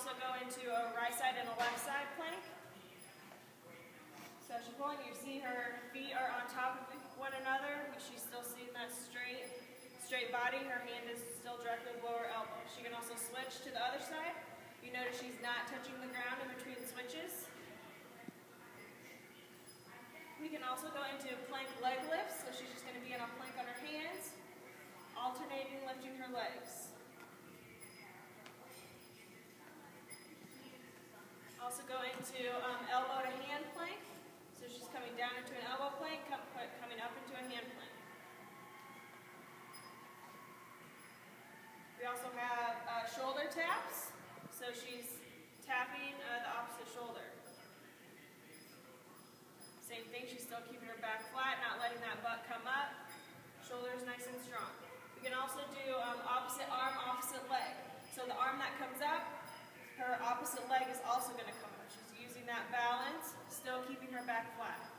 also go into a right side and a left side plank. So she's pulling, you see her feet are on top of one another, but she's still seeing that straight, straight body. Her hand is still directly below her elbow. She can also switch to the other side. You notice she's not touching the ground in between switches. We can also go into plank leg lifts, so she's just going to be in a plank on her Also go into um, elbow to hand plank. So she's coming down into an elbow plank, coming up into a hand plank. We also have uh, shoulder taps. So she's tapping uh, the opposite shoulder. Same thing, she's still keeping her back flat, not letting that butt come up. Shoulders nice and strong. We can also do um, opposite arm, opposite leg. So the arm that comes up, her opposite leg is also going to come that balance, still keeping her back flat.